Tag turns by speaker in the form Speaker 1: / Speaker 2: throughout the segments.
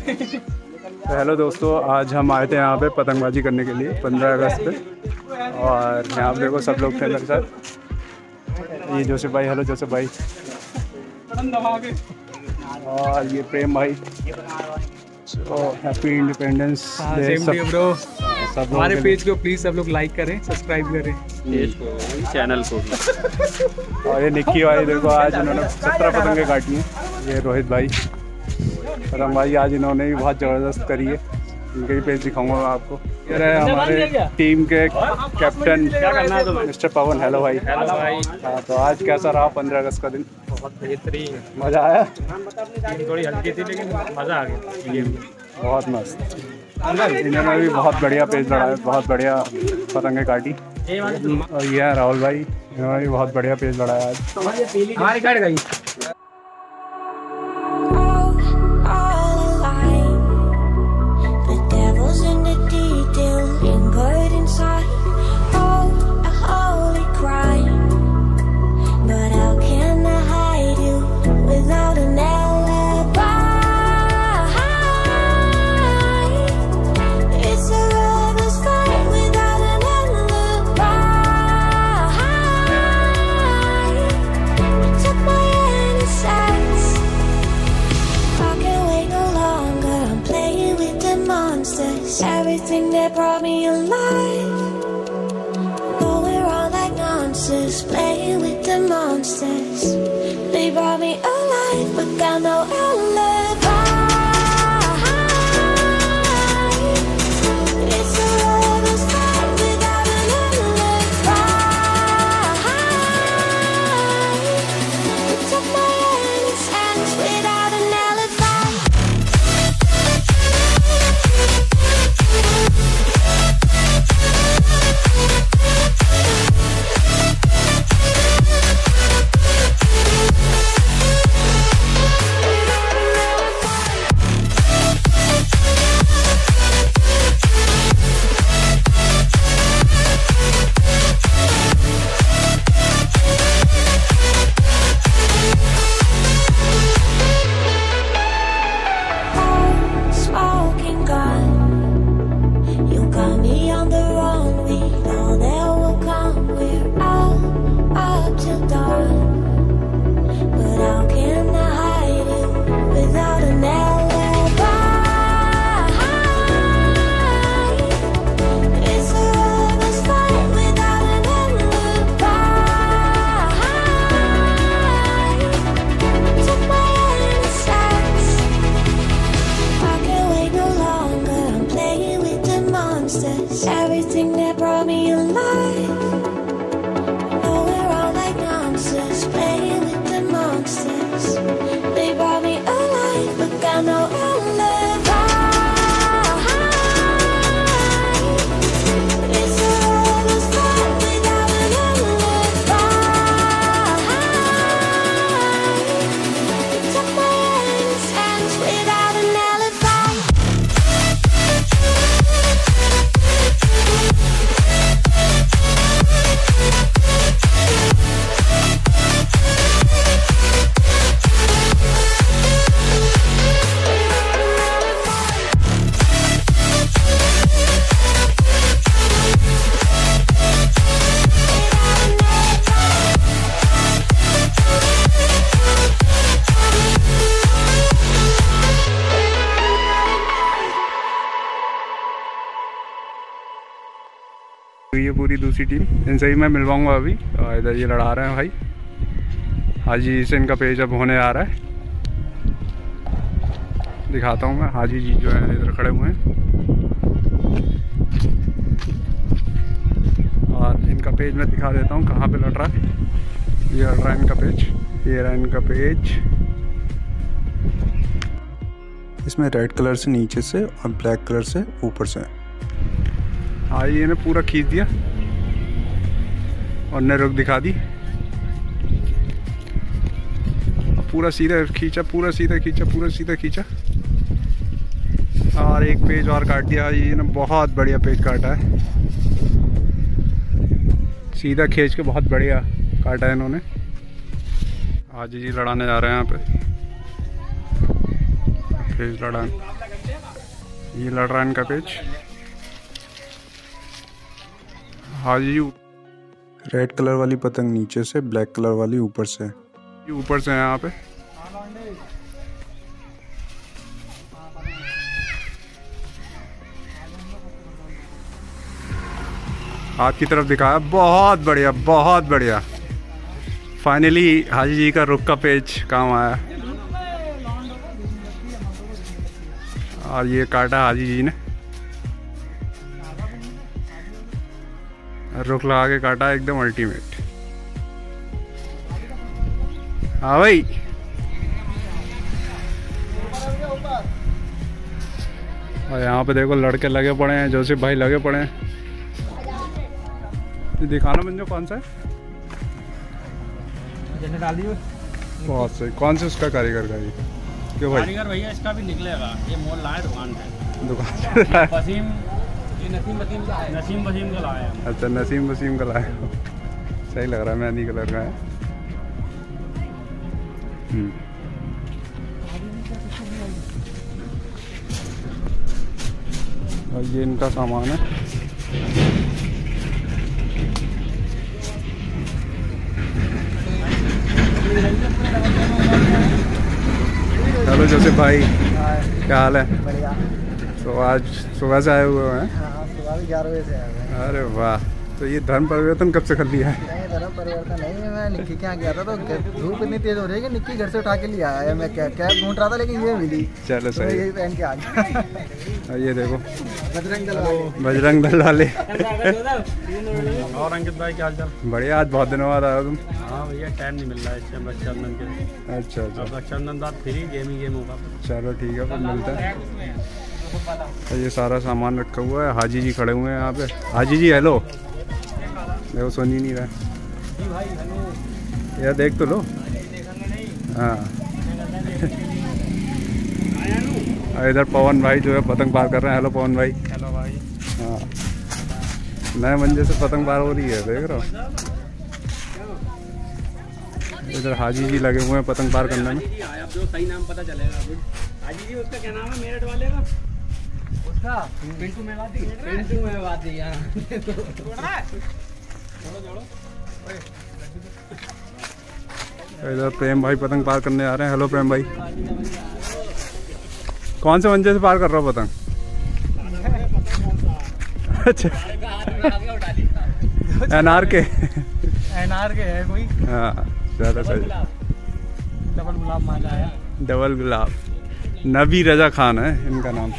Speaker 1: तो हेलो दोस्तों आज हम आए थे यहाँ पे पतंगबाजी करने के लिए पंद्रह अगस्त पे। और यहाँ पे देखो सब लोग थे मेरे साथ। ये जोसेफ भाई हेलो जोसेफ भाई। और ये प्रेम भाई। तो हैप्पी इंडिपेंडेंस डे
Speaker 2: ब्रो
Speaker 1: सब
Speaker 2: हमारे पेज को प्लीज़ सब लोग लाइक करें सब्सक्राइब करें।
Speaker 3: पेज को चैनल को भी।
Speaker 1: और ये निक्की भाई देखो आज उन्होंने सत्रह पतंगे काटी हैं। ये रोहित भाई। पतंग भाई आज इन्होंने भी बहुत ज़बरदस्त करी है। इनके भी पेज दिखाऊँगा मैं आपको। ये रहे हमारे टीम के कैप्टन क्या करना है तुम्हें? मिस्टर पवन हेलो भाई।
Speaker 3: हेलो भाई।
Speaker 1: हाँ तो आज कैसा रहा पंद्रह अगस्त का दिन?
Speaker 3: बहुत बेहतरीन।
Speaker 1: मज़ा आया?
Speaker 3: थोड़ी हल्की थी लेकिन मज़ा आ गया।
Speaker 1: बहुत मस्त। इन्होंने भी बहुत बढ़िया पेज लड़ाया बहुत बढ़िया पतंगे काटी। और ये है राहुल भाई इन्होंने भी बहुत बढ़िया पेज लड़ाया आज।
Speaker 2: हमारी कट गई
Speaker 4: monsters. Everything that brought me alive. Oh, we're all like monsters. Playing with the monsters. They brought me alive, but got no monsters. Everything that brought me alive.
Speaker 1: ये पूरी दूसरी टीम। इनसे ही मैं मिलवाऊँगा अभी। इधर ये लड़ा रहे हैं भाई। हाजी से इनका पेज अब होने आ रहा है। दिखाता हूँ मैं। हाजी जी जो है, इधर खड़े हुए हैं। और इनका पेज मैं दिखा देता हूँ कहाँ पे लड़ रहा है। ये लड़ रहा है इनका पेज। ये रहा इनका पेज। इसमें रेड कलर से नीचे से और ब्लैक कलर से ऊपर से। हाँ ये ने पूरा खींच दिया। और ने रुक दिखा दी। पूरा सीधा खींचा, पूरा सीधा खींचा, पूरा सीधा खींचा। और एक पेज और काट दिया। ये ने बहुत बढ़िया पेज काटा है। सीधा खींच के बहुत बढ़िया काटा है इन्होंने। आज जी लड़ाने जा रहे हैं यहाँ पे। पेज लड़ाने। ये लड़ रहा है इनका पेज। हाजी रेड कलर वाली पतंग नीचे से ब्लैक कलर वाली ऊपर से। ये ऊपर से है यहाँ पे। हाथ की तरफ़ दिखाया। बहुत बढ़िया बहुत बढ़िया। फाइनली हाजी जी का रुख का पेज काम आया। और ये काटा हाजी जी ने। रुख लगा के काटा एकदम अल्टीमेट हाँ भाई। और यहाँ पे देखो लड़के लगे पड़े हैं जोसेफ भाई लगे पड़े हैं। दिखाना मंजो कौन सा है? बहुत सही। कौन से उसका कारीगर का ये? क्यों भाई?
Speaker 3: कारीगर भैया इसका भी निकलेगा। ये मोल लाए दुकान पे
Speaker 1: दुकान
Speaker 3: नसीम वसीम का है
Speaker 1: अच्छा नसीम वसीम का लाया। सही लग रहा है मेहंदी कलर का है। और ये इनका सामान है। हेलो जोसेफ भाई क्या हाल है?
Speaker 2: बढ़िया।
Speaker 1: तो आज सुबह से आए हुए हैं।
Speaker 2: ग्यारह बजे से
Speaker 1: अरे वाह तो ये धर्म परिवर्तन कब से कर लिया है?
Speaker 2: नहीं धर्म परिवर्तन नहीं है मैं निक्की के यहाँ गया था तो धूप इतनी तेज हो रही है कि निक्की घर से उठा के लिए आया मैं कैब कैब ढूंढ रहा था लेकिन ये मिली।
Speaker 1: चलो
Speaker 2: तो
Speaker 1: सही
Speaker 2: यही पहन के आ गया।
Speaker 1: ये देखो।
Speaker 2: बजरंग दल वाले
Speaker 1: बजरंग दल वाले
Speaker 3: और अंकित भाई क्या हाल चाल?
Speaker 1: बढ़िया आज बहुत दिनों बाद आया तुम।
Speaker 3: हाँ भैया टाइम नहीं मिल रहा है रक्षाबंधन के
Speaker 1: अच्छा अच्छा।
Speaker 3: रक्षाबंधन बाद फ्री गेम ही गेम होगा।
Speaker 1: चलो ठीक है फिर मिलते हैं। तो ये सारा सामान रखा हुआ है हाजी जी खड़े हुए हैं यहाँ पे हाजी जी हेलो देखो सुन ही नहीं रहा यार देख तो लो हाँ इधर पवन भाई जो है पतंग पार कर रहे हैं हेलो पवन भाई
Speaker 3: हेलो भाई
Speaker 1: हाँ नए मंजे से पतंग पार हो रही है देख रहे हो इधर हाजी जी लगे हुए हैं पतंग पार करने में
Speaker 3: सही नाम पता चलेगा हाजी जी उसका क्या नाम है मेरठ वाले का उसका पिंटू मेवाती? पिंटू मेवाती
Speaker 1: इधर प्रेम भाई पतंग पार करने आ रहे हैं। हेलो प्रेम भाई। कौन से मंजे से पार कर रहा हो पतंग? अच्छा। एनआर के।
Speaker 2: एनआर के है कोई?
Speaker 1: हाँ ज़्यादा सही।
Speaker 2: डबल गुलाब माला आया।
Speaker 1: डबल गुलाब। नबी रजा खान है इनका नाम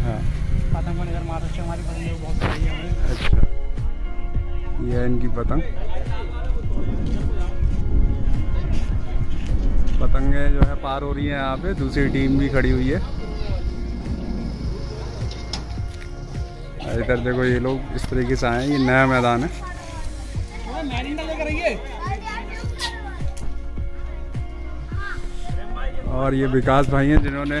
Speaker 1: हाँ
Speaker 2: पतंग को नज़र महाराष्ट्र हमारी पतंग बहुत सारी है।
Speaker 1: अच्छा। ये है इनकी पतंग। पतंगें जो है पार हो रही हैं यहाँ पे। दूसरी टीम भी खड़ी हुई है। इधर देखो ये लोग इस तरीके से आए हैं। ये नया मैदान है। और ये विकास भाई हैं जिन्होंने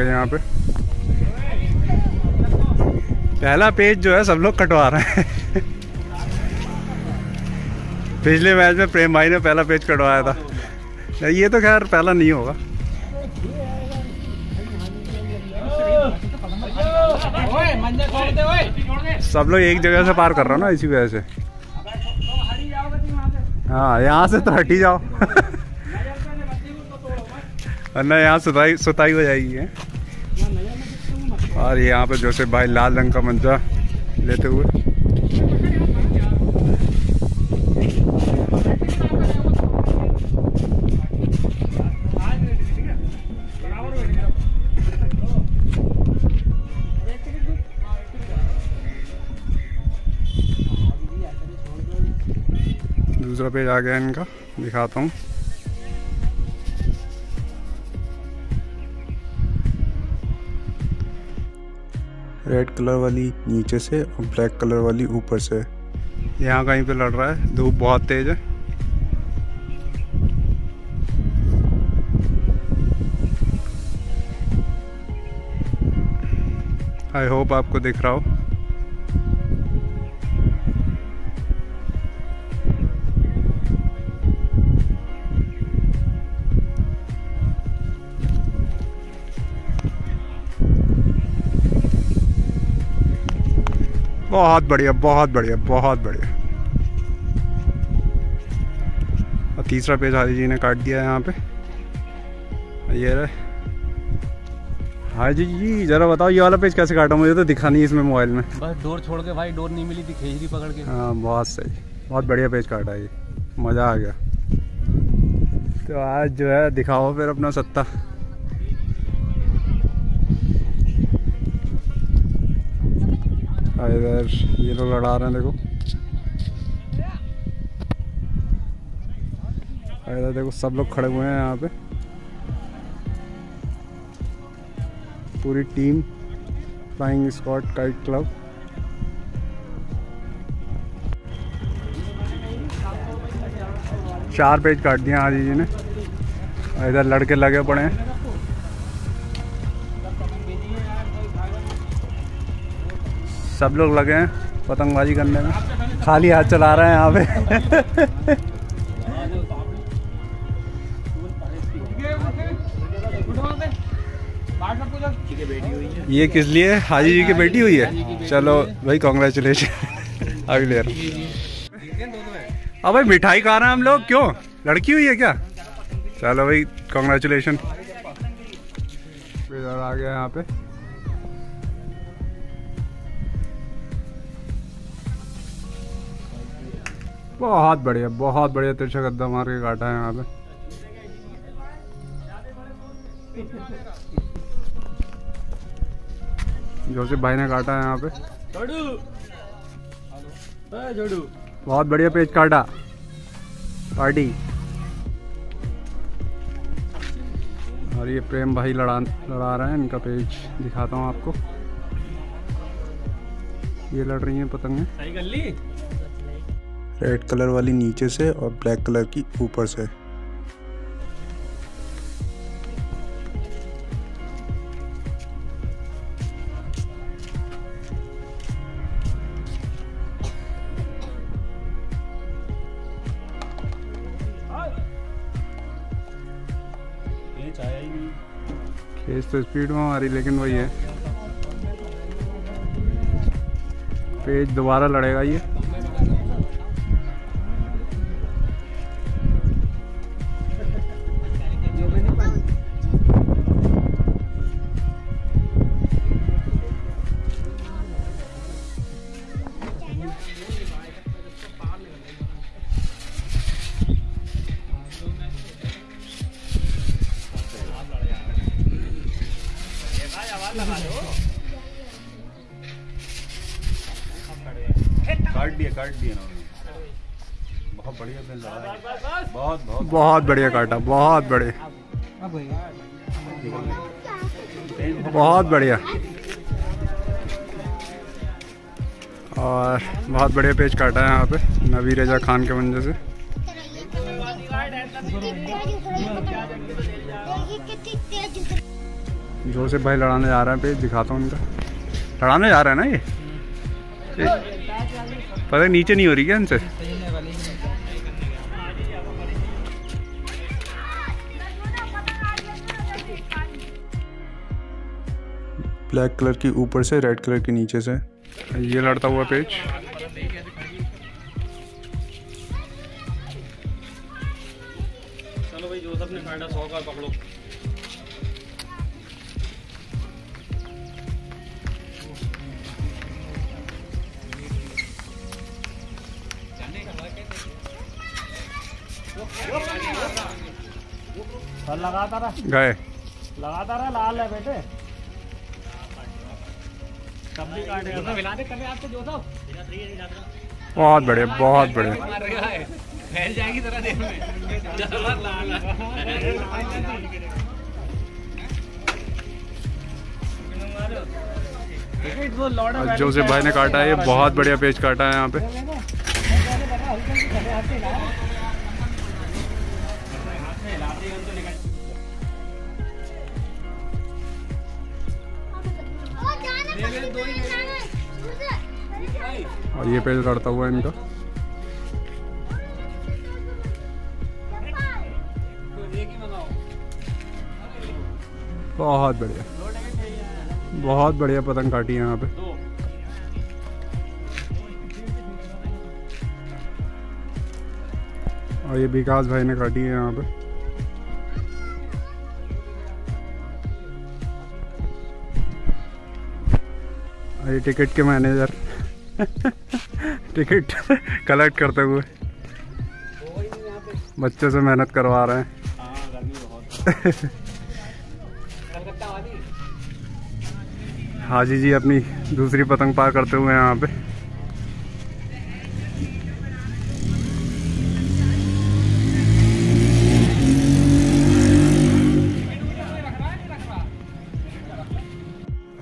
Speaker 3: के
Speaker 1: यहाँ पे। पहला पेज जो है सब लोग कटवा रहे हैं। पिछले मैच में प्रेम भाई ने पहला पेज कटवाया था। ये तो खैर पहला नहीं होगा। सब लोग एक जगह से पार कर रहे हो ना, इसी वजह से। हाँ यहाँ से तो हट ही जाओ। वरना यहाँ सुताई सुताई हो जाएगी, है? और यहाँ पे जोसे भाई लाल रंग का मंजा लेते हुए। दूसरा पेज आ गया इनका, दिखाता हूँ। रेड कलर वाली नीचे से और ब्लैक कलर वाली ऊपर से। यहाँ कहीं पे लड़ रहा है। धूप बहुत तेज है। आई होप आपको दिख रहा हो। बहुत बढ़िया बहुत बढ़िया बहुत बढ़िया। और तीसरा पेज हाजी जी ने काट दिया है यहाँ पे। ये रहे हाजी जी जरा बताओ ये वाला पेज कैसे काटा? मुझे तो दिखा नहीं इसमें मोबाइल में।
Speaker 3: बस डोर छोड़ के भाई डोर नहीं मिली थी खेजरी पकड़ के।
Speaker 1: हाँ बहुत सही। बहुत बढ़िया पेज काटा ये। मज़ा आ गया। तो आज जो है दिखाओ फिर अपना सत्ता। इधर ये लोग लड़ा रहे हैं, देखो। इधर देखो, सब लोग खड़े हुए हैं यहाँ पे। पूरी team flying scot kite club. चार पेज काट दिए आजी जी ने। इधर लड़के लगे पड़े हैं। सब लोग लगे हैं पतंगबाजी करने में। खाली हाथ चला रहे हैं यहाँ पे। ये किस लिए? हाजी जी की बेटी हुई है? चलो भाई कॉन्ग्रेचुलेशन अभी ले रहा अब भाई, मिठाई खा रहे हैं हम लोग। क्यों? लड़की हुई है क्या? चलो भाई कॉन्ग्रेचुलेशन आ गया यहाँ पे। बहुत बढ़िया बहुत बढ़िया तिरछा गद्दा मार के काटा है यहाँ पे। जोशिफ भाई ने काटा है यहाँ पे। बहुत बढ़िया पेज काटा। पार्टी। और ये प्रेम भाई लड़ा लड़ा रहे हैं इनका पेज दिखाता हूँ आपको। ये लड़ रही हैं पतंगें।
Speaker 3: सही कर ली?
Speaker 1: रेड कलर वाली नीचे से और ब्लैक कलर की ऊपर से। खेस तो स्पीड में हमारी लेकिन वही है। पेज दोबारा लड़ेगा ये।
Speaker 5: बहुत बढ़िया बहुत
Speaker 1: बढ़िया काटा बहुत बढ़िया। बहुत बढ़िया। और बहुत बढ़िया पेज काटा है यहाँ पे नबी रजा खान के वजह से। जोसेफ भाई लड़ाने जा रहे हैं पेज दिखाता हूँ उनका। लड़ाने जा रहे हैं ना ये? पता नहीं नीचे नहीं हो रही क्या इनसे? ब्लैक कलर की ऊपर से रेड कलर के नीचे से। ये लड़ता हुआ पेज।
Speaker 3: चलो भाई जोसफ ने काटा सौ का पकड़ो। लगाता रहा
Speaker 1: गए।
Speaker 3: लगाता रहा लाल है बेटे। कब काटेगा मिला दे कभी आपको जोसफ
Speaker 1: बहुत बढ़िया बहुत बढ़िया।
Speaker 3: मार रहा फैल जाएगी देर में।
Speaker 1: और जोसेफ भाई ने काटा है ये बहुत बढ़िया पेज काटा है यहाँ पे। ये पेज लड़ता हुआ है इनका। बहुत बढ़िया। बहुत बढ़िया पतंग काटी है यहाँ पे। और ये विकास भाई ने काटी है यहाँ पे। ये टिकट के मैनेजर। टिकट कलेक्ट करते हुए। बच्चों से मेहनत करवा रहे हैं। हाजी जी अपनी दूसरी पतंग पार करते हुए यहाँ पे।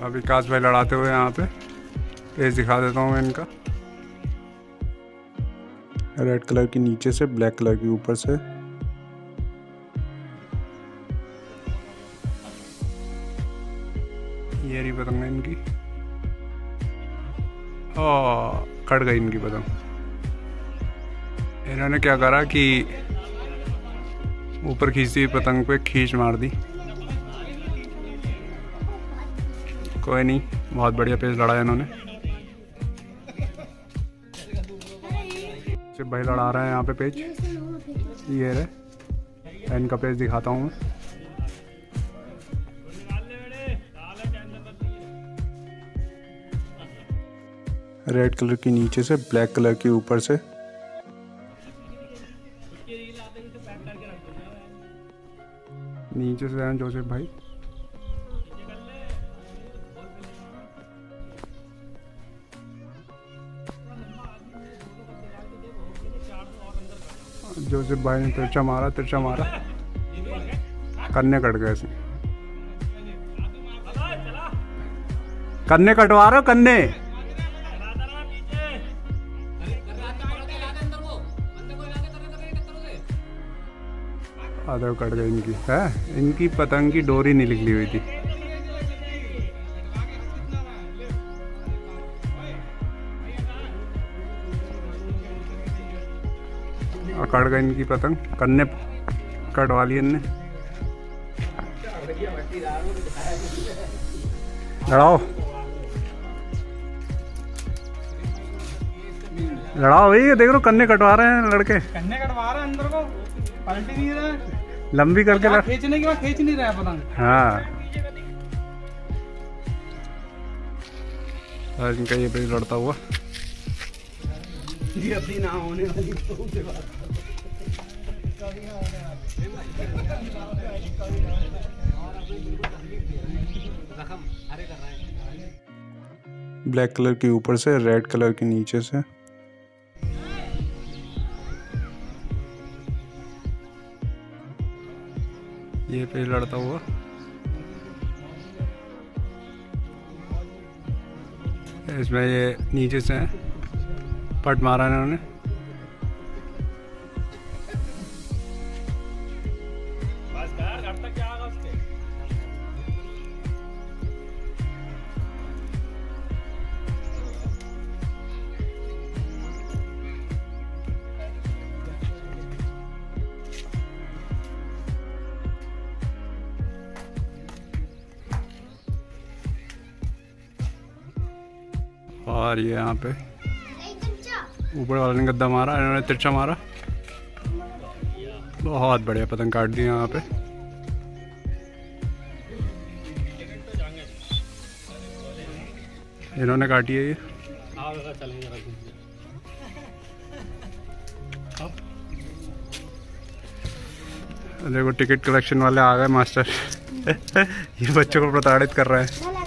Speaker 1: अभी काश भाई लड़ाते हुए यहाँ पे। पेज दिखा देता हूँ मैं इनका। रेड कलर की नीचे से, ब्लैक कलर की ऊपर से। ये रही पतंग है इनकी। कट गई इनकी पतंग इन्होंने क्या करा कि ऊपर खींचती हुई पतंग पे खींच मार दी। कोई नहीं, बहुत बढ़िया पेज लड़ाया इन्होंने। भाई लड़ा रहे हैं यहाँ पे पेज। ये रहे। पेन का पेज दिखाता हूँ रेड कलर की नीचे से ब्लैक कलर के ऊपर से। नीचे से जोसेफ भाई? जोसेफ भाई ने तिरछा मारा तिरछा मारा। कन्ने कट गए इसमें कन्ने कटवा रहे हो, कन्ने? आधा कट गई इनकी, है? इनकी पतंग की डोरी नहीं निकली हुई थी। और गई इनकी पतंग कन्ने कटवा ली इनने। लड़ाओ। लड़ाओ भाई ये देख लो कन्ने कटवा रहे हैं लड़के।
Speaker 3: कन्ने कटवा रहा है अंदर को पलट नहीं रहा। है।
Speaker 1: लंबी करके लड़
Speaker 3: खींचने के बाद खींच नहीं रहा पतंग
Speaker 1: हाँ। इनका ये पेज लड़ता हुआ।
Speaker 3: ये अपनी ना होने वाली
Speaker 1: ब्लैक कलर के ऊपर से, रेड कलर के नीचे से। ये पेज लड़ता हुआ। इसमें ये नीचे से पट मारा है इन्होंने और ये यहाँ पे। ऊपर वाले ने गद्दा मारा इन्होंने तिरछा मारा। बहुत बढ़िया पतंग काट दी यहाँ पे। इन्होंने काटी है ये। देखो टिकट कलेक्शन वाले आ गए मास्टर। ये बच्चों को प्रताड़ित कर रहे हैं।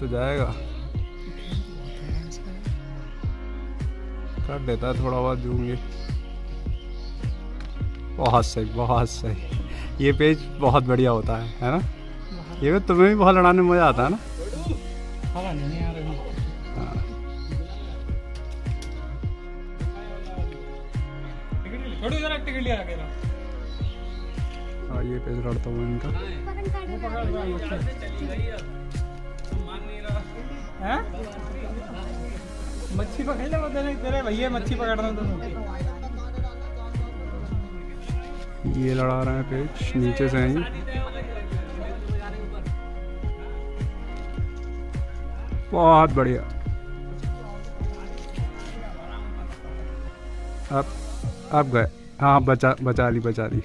Speaker 1: तो जाएगा। कर देता है थोड़ा बहुत जूम ये। बहुत सही बहुत सही। ये पेज बहुत बढ़िया होता है है ना? ये भी तुम्हें भी बहुत लड़ाने में मज़ा आता है ना?
Speaker 6: के
Speaker 1: हाँ ये पेज लड़ता हूँ इनका।
Speaker 6: हैं मच्छी पकड़ ले तेरे तेरे भैया मच्छी पकड़ रहे हैं
Speaker 1: ये लड़ा रहे हैं पेज, नीचे से हैं बहुत बढ़िया। अब अब गए। हाँ बचा बचा ली बचा ली।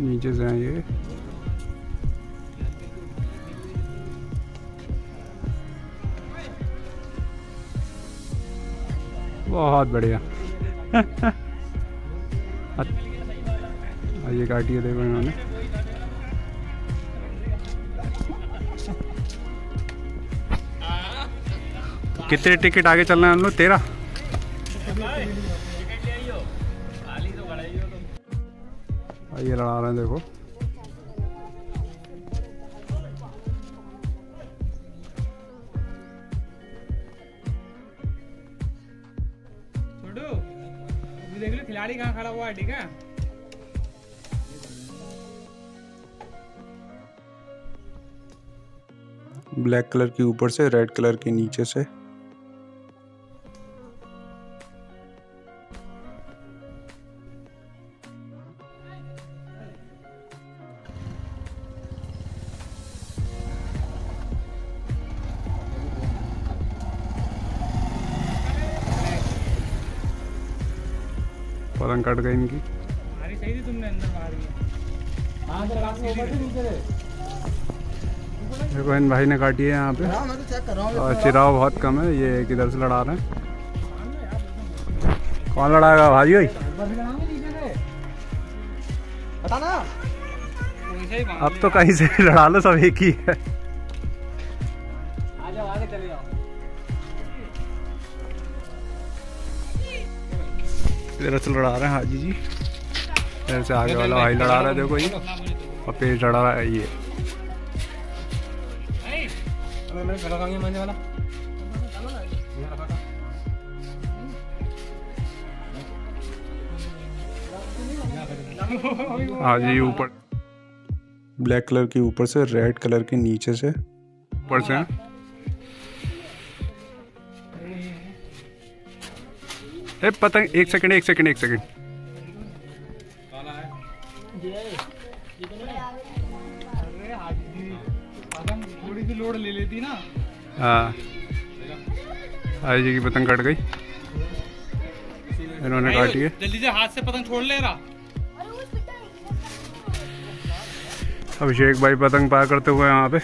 Speaker 1: नीचे से हैं बहुत बढ़िया। आ, ये काटिए देखो इन्होंने। कितने टिकट आगे चलना है हम लोग? तेरह? आ, रहे हैं देखो।
Speaker 6: देख लो खिलाड़ी कहाँ खड़ा हुआ है ठीक है?
Speaker 1: ब्लैक कलर के ऊपर से रेड कलर के नीचे से। कट गई इनकी।
Speaker 6: हमारी सही थी तुमने अंदर बाहर
Speaker 1: देखो इन भाई ने काटी है यहाँ पे।
Speaker 2: हाँ मैं तो चेक कर रहा हूँ
Speaker 1: और चिराव बहुत कम है ये किधर से लड़ा रहे हैं। कौन लड़ाएगा भाई भाई?
Speaker 2: बता ना
Speaker 6: वैसे ही बाँध
Speaker 1: अब तो कहीं से लड़ा लो सब एक ही है। इधर से लड़ा रहे हैं हाजी जी। इधर से आगे वाला भाई लड़ा रहा है देखो ये। और पेज लड़ा रहा है ये। हाँ जी ऊपर। ब्लैक कलर के ऊपर से रेड कलर के नीचे से। ऊपर से। ए पतंग एक सेकंड एक सेकंड एक सेकंड
Speaker 6: थोड़ी सी लोड ले लेती ना
Speaker 1: हाँ. हाजी जी की पतंग कट गई. इन्होंने काटी है.
Speaker 6: जल्दी से हाथ से पतंग छोड़ ले रहा
Speaker 1: अभिषेक भाई पतंग पार करते हुए यहाँ पे.